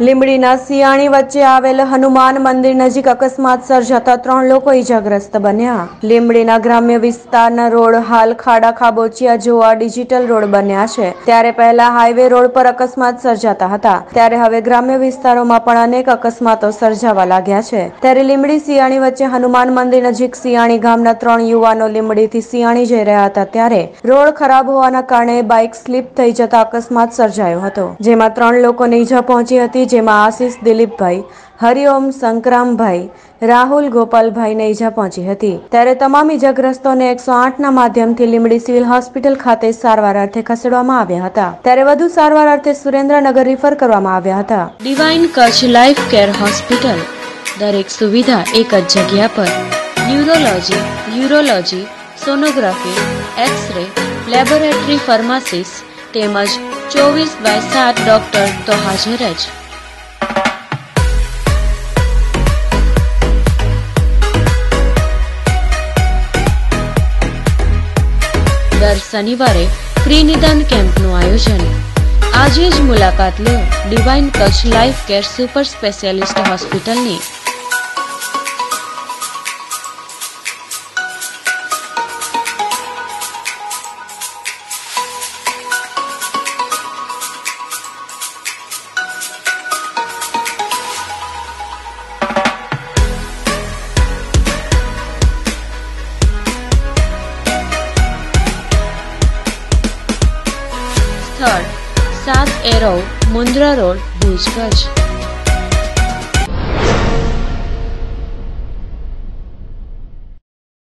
લીંબડીના સિયાણી વચ્ચે આવેલ હનુમાન મંદિર નજીક અકસ્માત સર્જાતા ત્રણ લોકો ઈજાગ્રસ્ત બન્યા. લીંબડીના ગ્રામ્ય વિસ્તારના રોડ હાલ ખાડા ખાબોચિયા જોવા ડિજિટલ રોડ બન્યા છે. ત્યારે પહેલા હાઈવે રોડ પર અકસ્માત સર્જાતા હતા. ત્યારે હવે ગ્રામ્ય વિસ્તારોમાં પણ અનેક અકસ્માતો સર્જાવા લાગ્યા છે. ત્યારે લીંબડી સિયાણી વચ્ચે હનુમાન મંદિર નજીક સિયાણી ગામના ત્રણ યુવાનો લીંબડીથી સિયાણી જઈ રહ્યા હતા. ત્યારે રોડ ખરાબ હોવાના કારણે બાઇક સ્લીપ થઈ જતા અકસ્માત સર્જાયો હતો, જેમાં ત્રણ લોકોને ઈજા પહોંચી હતી જેમાં આશીષ દિલીપભાઈ, હરિઓમ સંક્રામભાઈ, રાહુલ ગોપાલભાઈને ઈજા પહોંચી હતી. ત્યારે તમામ ઈજાગ્રસ્તોને એકસો આઠના માધ્યમથી લીંબડી સિવિલ હોસ્પિટલ ખાતે સારવાર અર્થે ખસેડવામાં આવ્યા હતા. ત્યારે વધુ સારવાર અર્થે સુરેન્દ્રનગર રિફર કરવામાં આવ્યા હતા. Divine Kutch life care hospital, દરેક સુવિધા એક જ જગ્યા પર. Neurology urology sonography, X ray, laboratory pharmacies તેમજ ચોવીસ બાય સાત ડોક્ટર તો હાજર જ. શનિવારે ફ્રી નિદાન કેમ્પનું આયોજન. આજે જ મુલાકાત લો divine Kutch life care super specialist હોસ્પિટલની સ્થળ સાત એરો મુન્દ્રા રોડ ભુજ કચ્છ